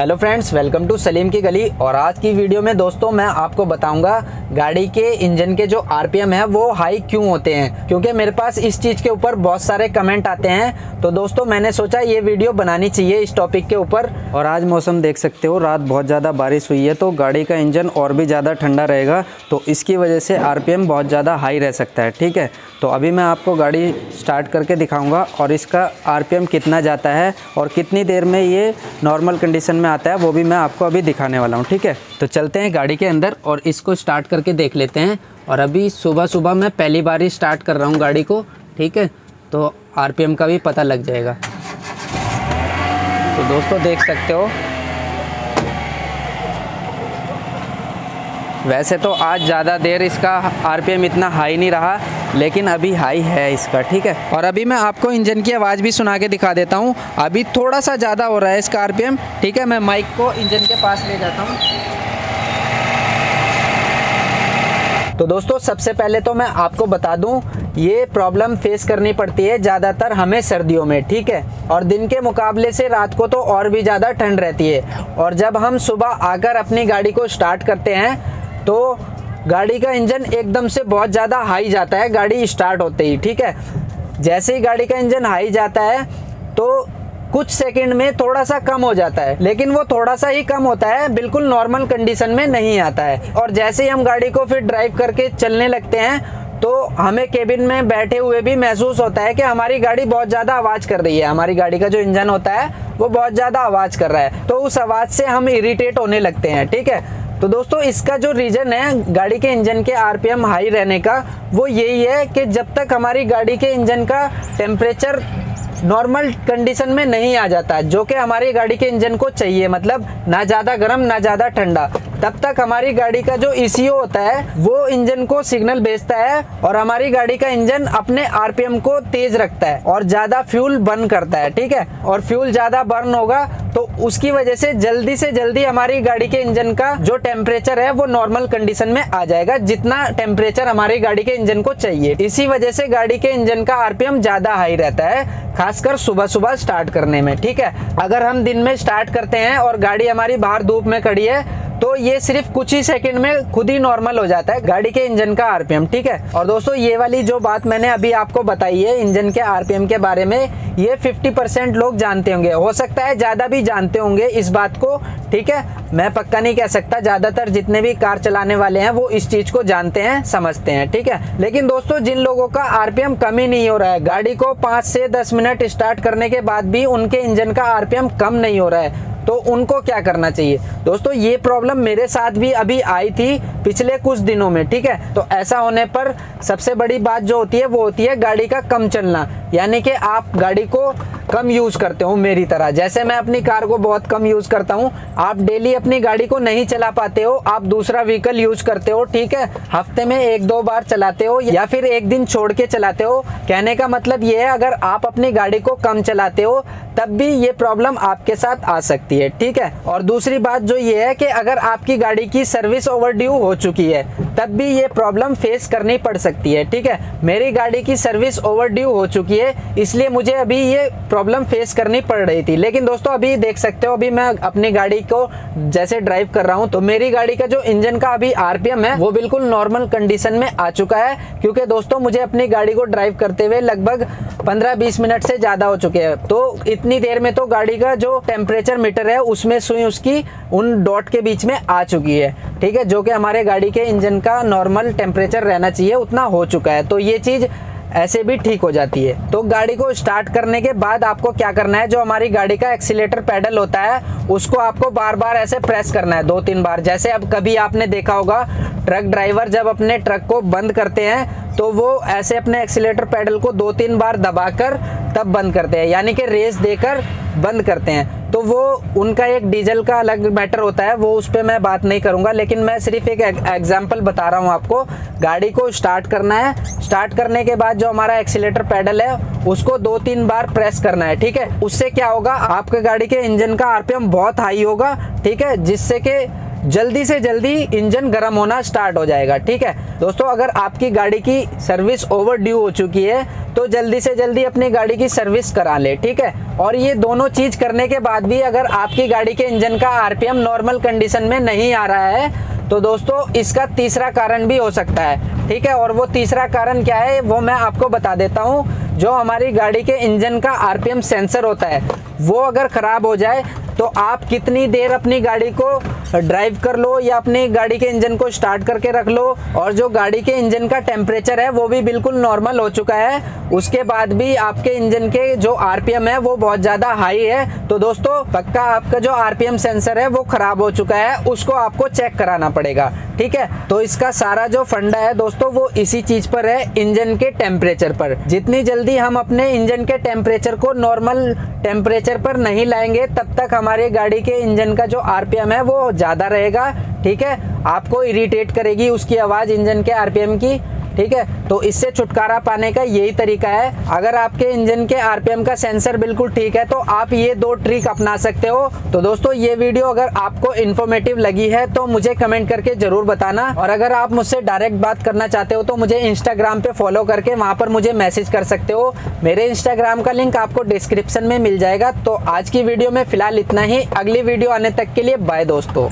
Hello friends, welcome to Salim की गली। और आज की वीडियो में दोस्तों मैं आपको बताऊँगा गाड़ी के इंजन के जो आरपीएम है, वो हाई क्यों होते हैं? क्योंकि मेरे पास इस चीज़ के ऊपर बहुत सारे कमेंट आते हैं। तो दोस्तों, मैंने सोचा ये वीडियो बनानी चाहिए इस टॉपिक के ऊपर। और आज मौसम देख सकते हो, रात बहुत ज़्यादा बारिश हुई है तो गाड़ी का इंजन और भी ज़्यादा ठंडा रहेगा तो इसकी वजह से आरपीएम बहुत ज़्यादा हाई रह सकता है, ठीक है? तो अभी मैं आपको गाड़ी स्टार्ट करके दिखाऊँगा और इसका आरपीएम कितना जाता है और कितनी देर में ये नॉर्मल कंडीशन में आता है, वो भी मैं आपको अभी दिखाने वाला हूँ, ठीक है? तो चलते हैं गाड़ी के अंदर और इसको स्टार्ट करके देख लेते हैं, और अभी सुबह सुबह मैं पहली बार ही स्टार्ट कर रहा हूँ गाड़ी को, ठीक है? तो आरपीएम का भी पता लग जाएगा। तो दोस्तों देख सकते हो। वैसे तो आज ज़्यादा देर इसका आरपीएम इतना हाई नहीं रहा, लेकिन अभी हाई है इसका, ठीक है? और अभी मैं आपको इंजन की आवाज़ भी सुना के दिखा देता हूँ। अभी थोड़ा सा ज़्यादा हो रहा है इसका आरपीएम, ठीक है? मैं माइक को इंजन के पास ले जाता हूँ। तो दोस्तों, सबसे पहले तो मैं आपको बता दूँ, ये प्रॉब्लम फेस करनी पड़ती है ज़्यादातर हमें सर्दियों में, ठीक है? और दिन के मुकाबले से रात को तो और भी ज़्यादा ठंड रहती है। और जब हम सुबह आकर अपनी गाड़ी को स्टार्ट करते हैं तो गाड़ी का इंजन एकदम से बहुत ज़्यादा हाई जाता है, गाड़ी स्टार्ट होते ही, ठीक है? जैसे ही गाड़ी का इंजन हाई जाता है तो कुछ सेकंड में थोड़ा सा कम हो जाता है, लेकिन वो थोड़ा सा ही कम होता है, बिल्कुल नॉर्मल कंडीशन में नहीं आता है। और जैसे ही हम गाड़ी को फिर ड्राइव करके चलने लगते हैं तो हमें केबिन में बैठे हुए भी महसूस होता है कि हमारी गाड़ी बहुत ज़्यादा आवाज़ कर रही है। हमारी गाड़ी का जो इंजन होता है, वो बहुत ज़्यादा आवाज़ कर रहा है। तो उस आवाज़ से हम इरिटेट होने लगते हैं, ठीक है? तो दोस्तों, इसका जो रीज़न है गाड़ी के इंजन के आरपीएम हाई रहने का, वो यही है कि जब तक हमारी गाड़ी के इंजन का टेम्परेचर नॉर्मल कंडीशन में नहीं आ जाता, जो कि हमारी गाड़ी के इंजन को चाहिए मतलब ना ज़्यादा गर्म, ना ज़्यादा ठंडा। तब तक हमारी गाड़ी का जो ईसीओ होता है, वो इंजन को सिग्नल भेजता है और हमारी गाड़ी का इंजन अपने आरपीएम को तेज रखता है और ज़्यादा फ्यूल बर्न करता है, ठीक है? और फ्यूल ज़्यादा बर्न होगा तो उसकी वजह से जल्दी से जल्दी हमारी गाड़ी के इंजन का जो टेम्परेचर है, वो नॉर्मल कंडीशन में आ जाएगा, जितना टेम्परेचर हमारी गाड़ी के इंजन को चाहिए। इसी वजह से गाड़ी के इंजन का आरपीएम ज़्यादा हाई रहता है, खासकर सुबह सुबह स्टार्ट करने में, ठीक है? अगर हम दिन में स्टार्ट करते हैं और गाड़ी हमारी बाहर धूप में खड़ी है तो ये सिर्फ़ कुछ ही सेकंड में खुद ही नॉर्मल हो जाता है। गाड़ी के इंजन का आरपीएम ठीक है? और दोस्तों, ये वाली जो बात मैंने अभी आपको बताई है इंजन के आरपीएम के बारे में, ये 50 परसेंट लोग जानते होंगे। हो सकता है ज़्यादा भी जानते होंगे इस बात को, ठीक है? मैं पक्का नहीं कह सकता। ज़्यादातर जितने भी कार चलाने वाले हैं, वो इस चीज़ को जानते हैं, समझते हैं, ठीक है? लेकिन दोस्तों, जिन लोगों का आरपीएम कम ही नहीं हो रहा है, गाड़ी को पाँच से दस मिनट स्टार्ट करने के बाद भी उनके इंजन का आरपीएम कम नहीं हो रहा है तो उनको क्या करना चाहिए? दोस्तों, ये प्रॉब्लम मेरे साथ भी अभी आई थी पिछले कुछ दिनों में, ठीक है? तो ऐसा होने पर सबसे बड़ी बात जो होती है, वो होती है गाड़ी का कम चलना। यानी कि आप गाड़ी को कम यूज़ करते हो मेरी तरह। जैसे मैं अपनी कार को बहुत कम यूज़ करता हूँ, आप डेली अपनी गाड़ी को नहीं चला पाते हो, आप दूसरा व्हीकल यूज़ करते हो, ठीक है? हफ़्ते में एक दो बार चलाते हो, या फिर एक दिन छोड़ के चलाते हो। कहने का मतलब ये है, अगर आप अपनी गाड़ी को कम चलाते हो, तब भी ये प्रॉब्लम आपके साथ आ सकती है, ठीक है? और दूसरी बात जो ये है कि अगर आपकी गाड़ी की सर्विस ओवरड्यू हो चुकी है तब भी ये प्रॉब्लम फेस करनी पड़ सकती है, ठीक है? मेरी गाड़ी की सर्विस ओवर ड्यू हो चुकी है, इसलिए मुझे अभी ये प्रॉब्लम फेस करनी पड़ रही थी। लेकिन दोस्तों, अभी देख सकते हो, अभी मैं अपनी गाड़ी को जैसे ड्राइव कर रहा हूँ तो मेरी गाड़ी का जो इंजन का अभी आरपीएम है, वो बिल्कुल नॉर्मल कंडीशन में आ चुका है, क्योंकि दोस्तों, मुझे अपनी गाड़ी को ड्राइव करते हुए लगभग 15-20 मिनट से ज़्यादा हो चुके हैं। तो इतनी देर में तो गाड़ी का जो टेम्परेचर मीटर है, उसमें सुई उसकी उन डॉट के बीच में आ चुकी है, ठीक है? जो कि हमारे गाड़ी के इंजन का नॉर्मल टेम्परेचर रहना चाहिए, उतना हो चुका है। तो ये चीज़ ऐसे भी ठीक हो जाती है। तो गाड़ी को स्टार्ट करने के बाद आपको क्या करना है? जो हमारी गाड़ी का एक्सीटर पैडल होता है, उसको आपको बार बार ऐसे प्रेस करना है दो तीन बार। जैसे अब कभी आपने देखा होगा ट्रक ड्राइवर जब अपने ट्रक को बंद करते हैं तो वो ऐसे अपने एक्सीटर पैडल को दो तीन बार दबाकर तब बंद करते हैं। यानी कि रेस देकर बंद करते हैं। तो वो उनका एक डीजल का अलग मैटर होता है, वो उस पर मैं बात नहीं करूँगा, लेकिन मैं सिर्फ़ एक एग्ज़ाम्पल बता रहा हूँ आपको। गाड़ी को स्टार्ट करना है। स्टार्ट करने के बाद जो हमारा एक्सीटर पैडल है, उसको दो तीन बार प्रेस करना है, ठीक है? उससे क्या होगा? आपके गाड़ी के इंजन का आरपीएम बहुत हाई होगा, ठीक है? जिससे कि जल्दी से जल्दी इंजन गर्म होना स्टार्ट हो जाएगा, ठीक है? दोस्तों, अगर आपकी गाड़ी की सर्विस ओवर ड्यू हो चुकी है तो जल्दी से जल्दी अपनी गाड़ी की सर्विस करा ले, ठीक है? और ये दोनों चीज़ करने के बाद भी अगर आपकी गाड़ी के इंजन का आरपीएम नॉर्मल कंडीशन में नहीं आ रहा है तो दोस्तों, इसका तीसरा कारण भी हो सकता है, ठीक है? और वो तीसरा कारण क्या है, वो मैं आपको बता देता हूँ। जो हमारी गाड़ी के इंजन का आरपीएम सेंसर होता है, वो अगर ख़राब हो जाए तो आप कितनी देर अपनी गाड़ी को ड्राइव कर लो या अपनी गाड़ी के इंजन को स्टार्ट करके रख लो और जो गाड़ी के इंजन का टेम्परेचर है, वो भी बिल्कुल नॉर्मल हो चुका है। उसके बाद भी आपके इंजन के जो आरपीएम है, वो बहुत ज़्यादा हाई है। तो दोस्तों, पक्का आपका जो आरपीएम सेंसर है, वो ख़राब हो चुका है, उसको आपको चेक कराना पड़ेगा, ठीक है? तो इसका सारा जो फंडा है दोस्तों, वो इसी चीज़ पर है, इंजन के टेम्परेचर पर। जितनी जल्दी हम अपने इंजन के टेम्परेचर को नॉर्मल टेम्परेचर पर नहीं लाएँगे, तब तक हमारे गाड़ी के इंजन का जो आरपीएम है, वो ज़्यादा रहेगा ठीक है? आपको इरिटेट करेगी उसकी आवाज़ इंजन के आरपीएम की। ठीक है? तो इससे छुटकारा पाने का यही तरीका है। अगर आपके इंजन के आरपीएम का सेंसर बिल्कुल ठीक है तो आप ये दो ट्रिक अपना सकते हो। तो दोस्तों, ये वीडियो अगर आपको इन्फॉर्मेटिव लगी है तो मुझे कमेंट करके ज़रूर बताना। और अगर आप मुझसे डायरेक्ट बात करना चाहते हो तो मुझे इंस्टाग्राम पे फॉलो करके वहाँ पर मुझे मैसेज कर सकते हो। मेरे इंस्टाग्राम का लिंक आपको डिस्क्रिप्शन में मिल जाएगा। तो आज की वीडियो में फ़िलहाल इतना ही। अगली वीडियो आने तक के लिए बाय दोस्तों।